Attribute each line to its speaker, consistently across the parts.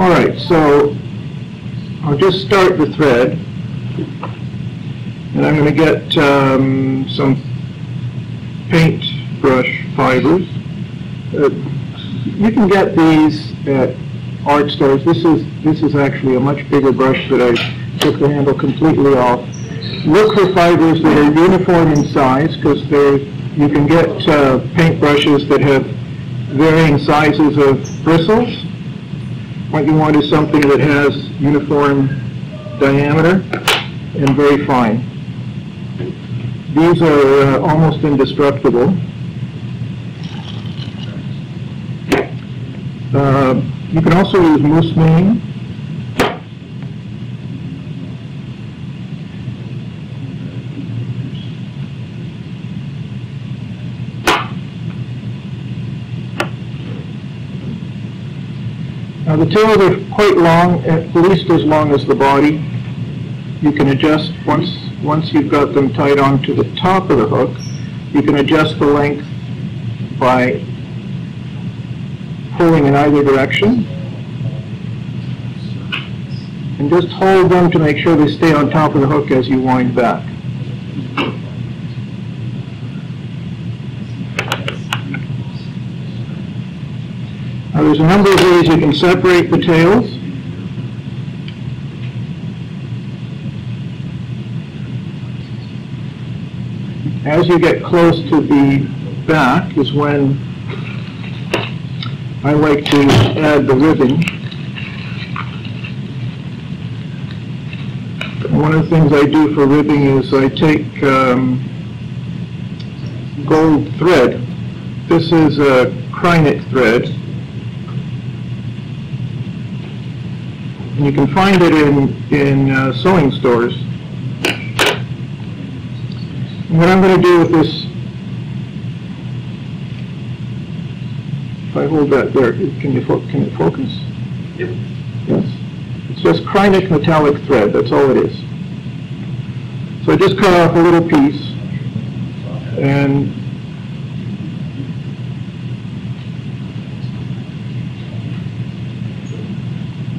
Speaker 1: All right, so I'll just start the thread. And I'm going to get um, some paintbrush fibers. Uh, You can get these at art stores. This is, this is actually a much bigger brush that I took the handle completely off. Look for fibers that are uniform in size, because there, you can get uh, paintbrushes that have varying sizes of bristles. What you want is something that has uniform diameter and very fine. These are uh, almost indestructible. Uh, You can also use moose mane. Now, the tails are quite long, at least as long as the body. You can adjust, once, once you've got them tied onto the top of the hook, you can adjust the length by pulling in either direction. And just hold them to make sure they stay on top of the hook as you wind back. Now, there's a number of ways you can separate the tails. As you get close to the back is when I like to add the ribbing. One of the things I do for ribbing is I take um, gold thread. This is a Kreinik thread. And you can find it in, in uh, sewing stores. And what I'm going to do with this, if I hold that there, can you, fo- can it focus?
Speaker 2: Yep.
Speaker 1: Yes. It's just Kreinik metallic thread, that's all it is. So I just cut off a little piece and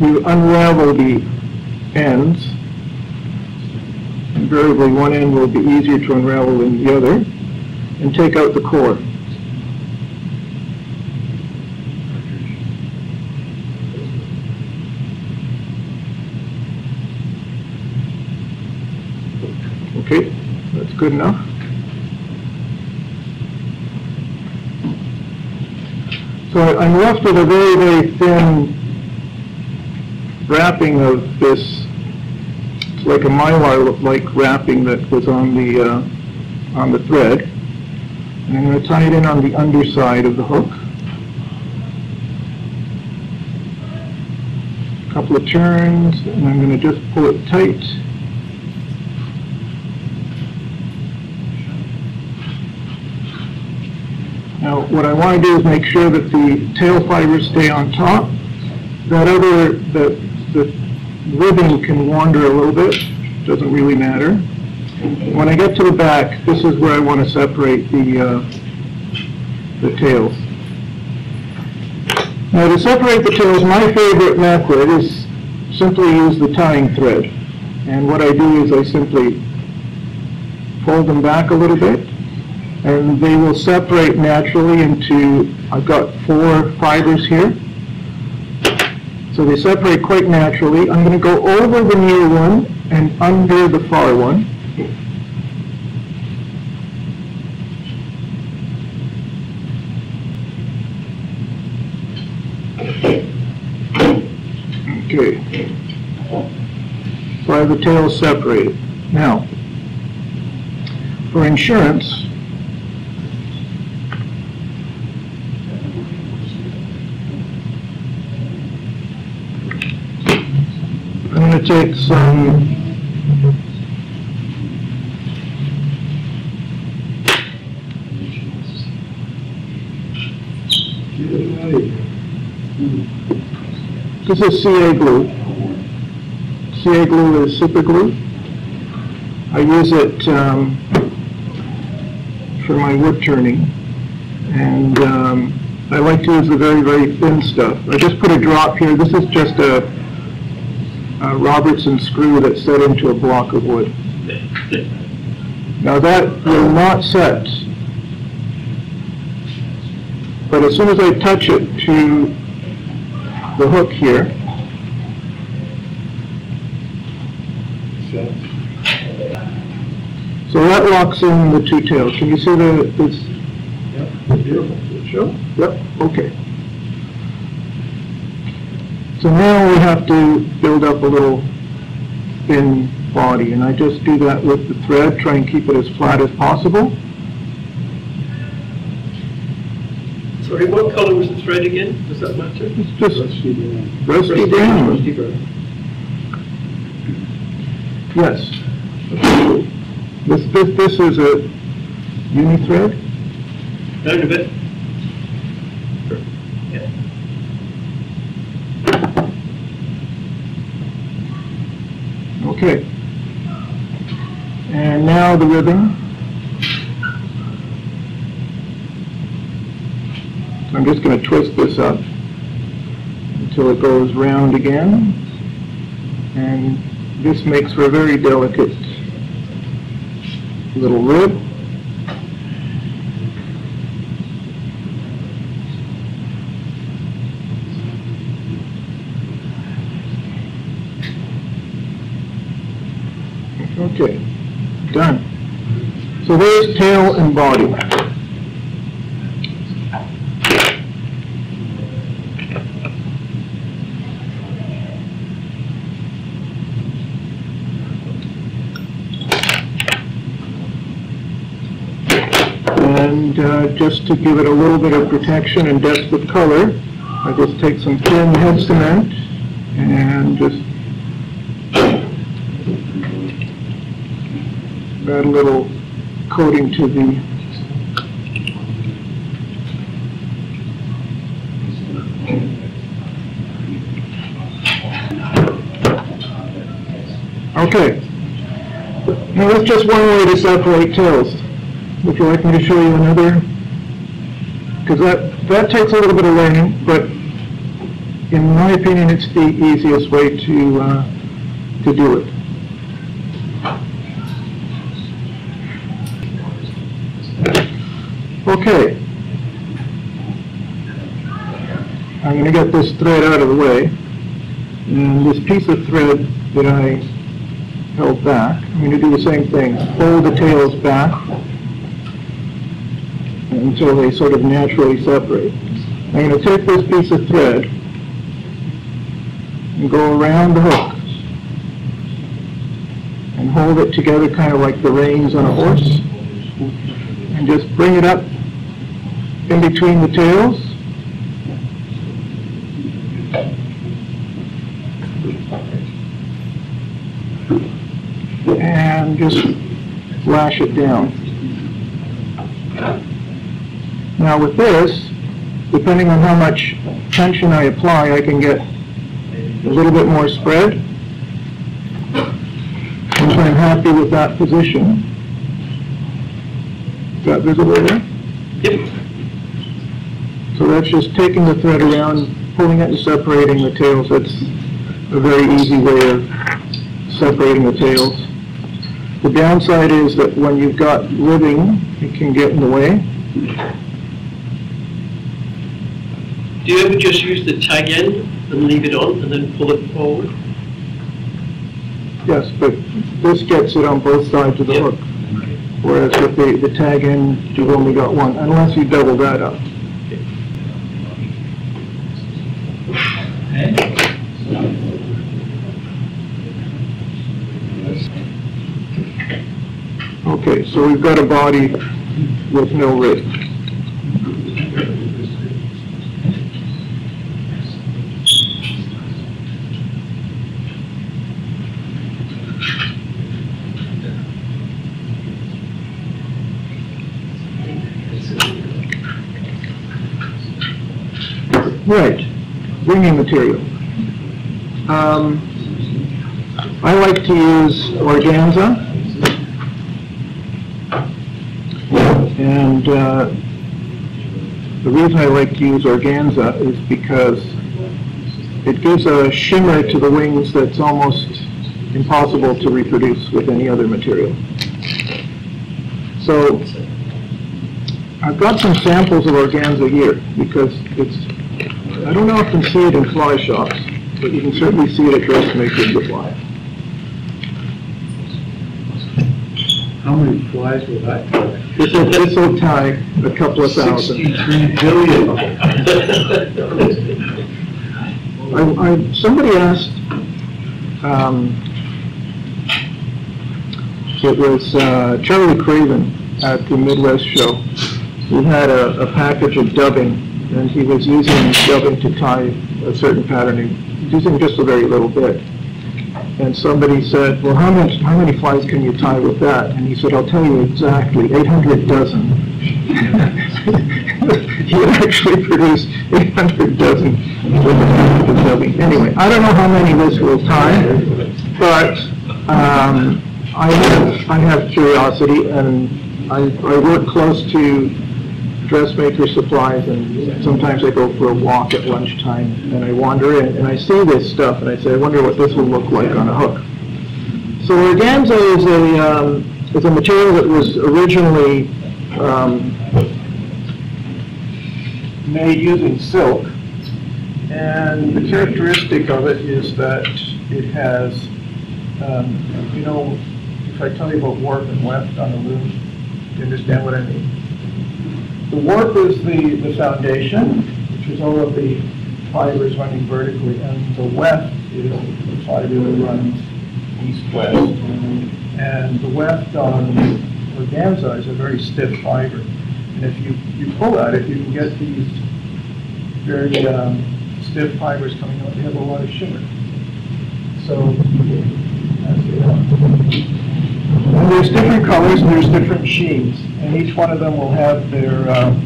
Speaker 1: you unravel the ends. Invariably, one end will be easier to unravel than the other, and take out the core. Okay, that's good enough. So I'm left with a very, very thin wrapping of this, like a mylar-like wrapping that was on the, uh, on the thread. And I'm going to tie it in on the underside of the hook. A couple of turns, and I'm going to just pull it tight. Now, what I want to do is make sure that the tail fibers stay on top. That other, the, the ribbing can wander a little bit, doesn't really matter. When I get to the back, this is where I want to separate the, uh, the tails. Now, to separate the tails, my favorite method is simply use the tying thread. And what I do is I simply fold them back a little bit, and they will separate naturally into, I've got four fibers here. So they separate quite naturally. I'm going to go over the near one and under the far one. Okay. So I have the tails separated. Now, for insurance, to take some This is CA glue. CA glue is super glue. I use it um, for my wood turning. And um, I like to use the very, very thin stuff. I just put a drop here. This is just a, a Robertson screw that's set into a block of wood. Now that will not set. But as soon as I touch it to the hook here, so that locks in the two tails. Can you see the, this? Sure. Yep, okay. So now we have to build up a little thin body, and I just do that with the thread, try and keep it as flat as possible.
Speaker 2: Sorry, what color was the thread again? Does that matter?
Speaker 1: It's just rusty brown.
Speaker 2: Rusty brown.
Speaker 1: Yes. This, this, this is a uni thread.
Speaker 2: Down a bit. Yeah.
Speaker 1: Okay. And the ribbon. I'm just going to twist this up until it goes round again. And this makes for a very delicate little rib. Okay, done. So there's tail and body. And uh, just to give it a little bit of protection and depth of color, I just take some thin head cement and just add a little coating to the Okay. Now that's just one way to separate tails. Would you like me to show you another? Because that, that takes a little bit of learning, but in my opinion, it's the easiest way to, uh, to do it. Okay. I'm going to get this thread out of the way. And this piece of thread that I held back, I'm going to do the same thing. Fold the tails back until they sort of naturally separate. I'm going to take this piece of thread and go around the hook and hold it together kind of like the reins on a horse and just bring it up in between the tails. And just lash it down. Now with this, depending on how much tension I apply, I can get a little bit more spread. Once I'm happy with that position. Is that visible there?
Speaker 2: Yep.
Speaker 1: So that's just taking the thread around, pulling it and separating the tails. That's a very easy way of separating the tails. The downside is that when you've got living, it can get in the way.
Speaker 2: Do you ever just use the tag end and leave it on and then pull it forward?
Speaker 1: Yes, but this gets it on both sides of the
Speaker 2: Yep.
Speaker 1: hook. Whereas with the, the tag end, you've only got one, unless you double that up. Okay, so we've got a body with no rib. Right, winging material. Um, I like to use organza. And uh, the reason I like to use organza is because it gives a shimmer to the wings that's almost impossible to reproduce with any other material. So I've got some samples of organza here because it's, I don't know often see it in fly shops, but you can certainly see it at dressmaker supply.
Speaker 3: How many flies will that?
Speaker 1: This will, this will tie a couple of thousand.
Speaker 3: Sixty-three billion.
Speaker 1: I, I, somebody asked, um, it was, uh, Charlie Craven at the Midwest Show. He had a, a package of dubbing, and he was using dubbing to tie a certain pattern, He was using just a very little bit. And somebody said, well, how much, how many flies can you tie with that? And he said, I'll tell you exactly, eight hundred dozen. He actually produced eight hundred dozen. Anyway, I don't know how many this will tie, but, um, I have, I have curiosity, and I, I work close to dressmaker supplies, and sometimes I go for a walk at lunchtime, and I wander in, and I see this stuff, and I say, I wonder what this will look like on a hook. So organza is a, um, is a material that was originally, um, made using silk, and the characteristic of it is that it has, um, you know, if I tell you about warp and weft on a loom, do you understand what I mean? The warp is the, the foundation, which is all of the fibers running vertically, and the weft is the fiber that runs east-west. And the weft on organza is a very stiff fiber. And if you, you pull at it, you can get these very um, stiff fibers coming out. They have a lot of shimmer. So, that's it. There's different colors and there's different sheens, and each one of them will have their, um,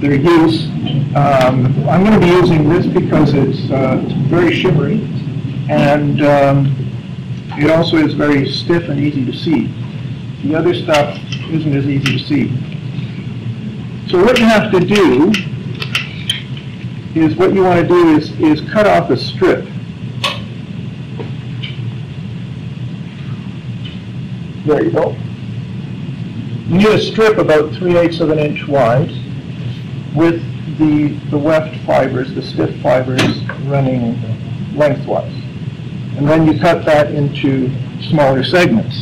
Speaker 1: their use. Um, I'm going to be using this because it's, uh, it's very shimmery, and um, it also is very stiff and easy to see. The other stuff isn't as easy to see. So what you have to do is, what you want to do is, is cut off a strip. There you go. You need a strip about three eighths of an inch wide with the, the weft fibers, the stiff fibers running lengthwise. And then you cut that into smaller segments.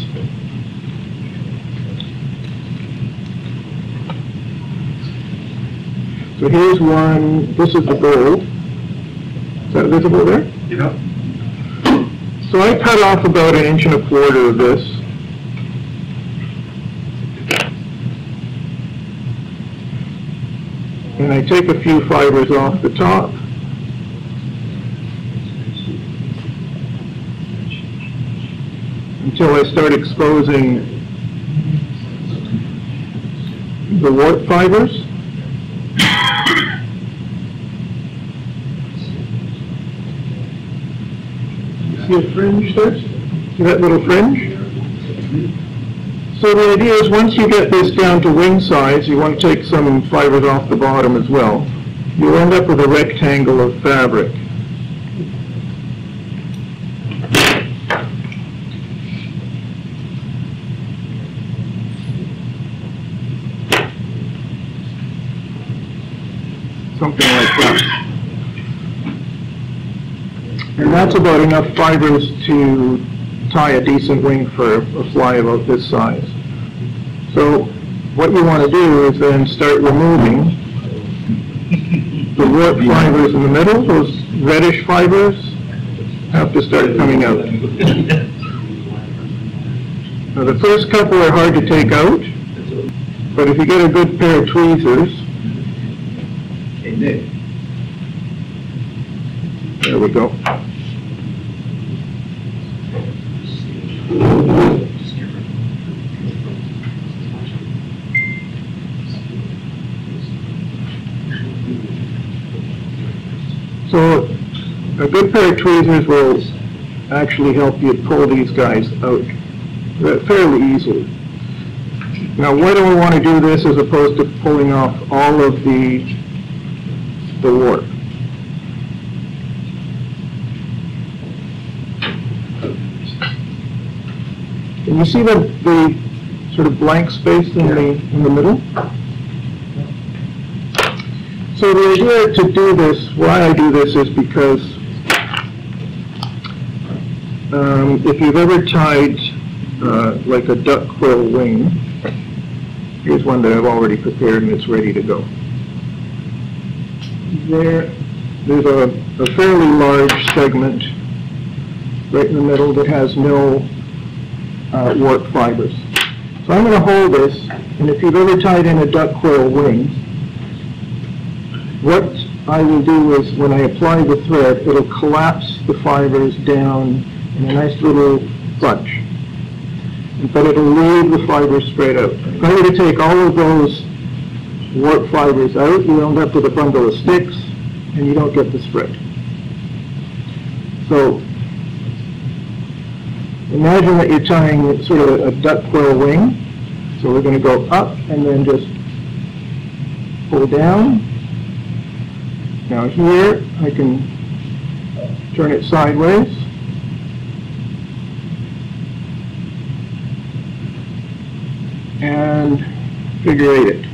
Speaker 1: So here's one, this is the gold. Is that visible there?
Speaker 3: Yeah.
Speaker 1: So I cut off about an inch and a quarter of this. And I take a few fibers off the top. Until I start exposing the warp fibers. See a fringe there? See that little fringe? So the idea is, once you get this down to wing size, you want to take some fibers off the bottom as well. You'll end up with a rectangle of fabric. Something like that. And that's about enough fibers to tie a decent wing for a fly about this size. So what you want to do is then start removing the warp fibers in the middle, those reddish fibers have to start coming out. Now, the first couple are hard to take out, but if you get a good pair of tweezers, there we go. So a good pair of tweezers will actually help you pull these guys out fairly easily. Now, why do we want to do this as opposed to pulling off all of the, the warp? Can you see the, the sort of blank space in the, in the middle? So the idea to do this, why I do this is because um, if you've ever tied uh, like a duck quill wing, here's one that I've already prepared and it's ready to go. There, there's a, a fairly large segment right in the middle that has no uh, warp fibers. So I'm going to hold this, and if you've ever tied in a duck quill wing, what I will do is, when I apply the thread, it'll collapse the fibers down in a nice little bunch. But it'll leave the fibers straight out. If I were to take all of those warp fibers out, you end up with a bundle of sticks, and you don't get the spread. So, imagine that you're tying sort of a duck quill wing. So we're going to go up and then just pull down. Now here, I can turn it sideways. And figure eight it.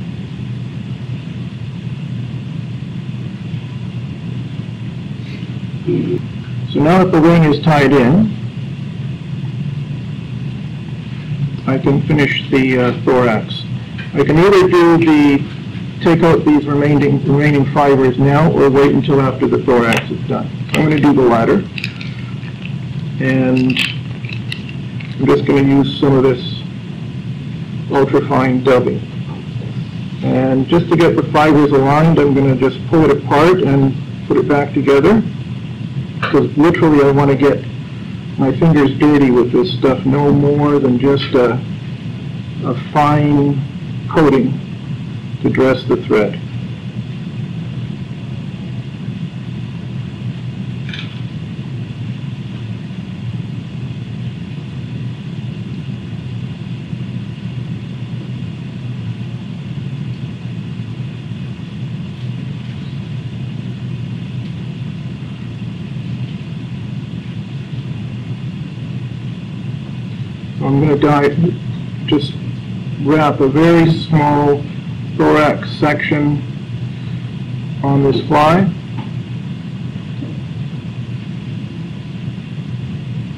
Speaker 1: So now that the wing is tied in, I can finish the uh, thorax. I can either do the, take out these remaining, remaining fibers now or wait until after the thorax is done. I'm going to do the latter. And I'm just going to use some of this ultrafine dubbing. And just to get the fibers aligned, I'm going to just pull it apart and put it back together. Because literally I want to get my fingers dirty with this stuff, no more than just a, a fine coating to dress the thread. I'm going to die, just wrap a very small thorax section on this fly.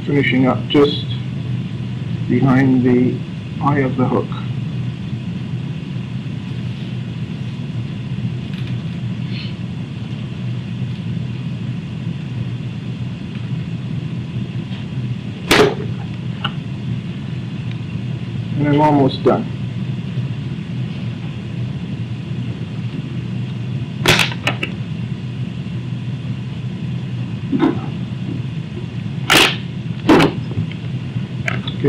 Speaker 1: Finishing up just behind the eye of the hook. and I'm almost done.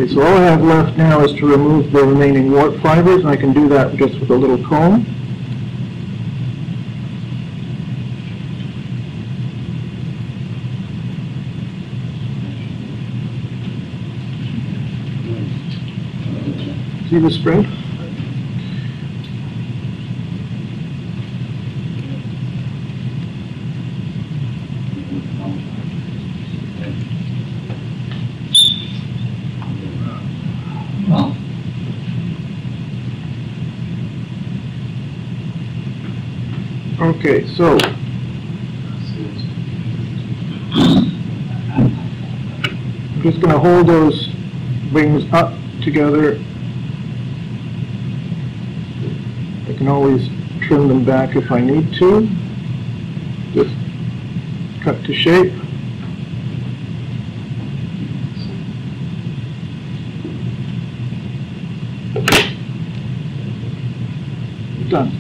Speaker 1: Okay, so all I have left now is to remove the remaining warp fibers, and I can do that just with a little comb. See the spread? Okay, so I'm just going to hold those wings up together. I can always trim them back if I need to. Just cut to shape. Done.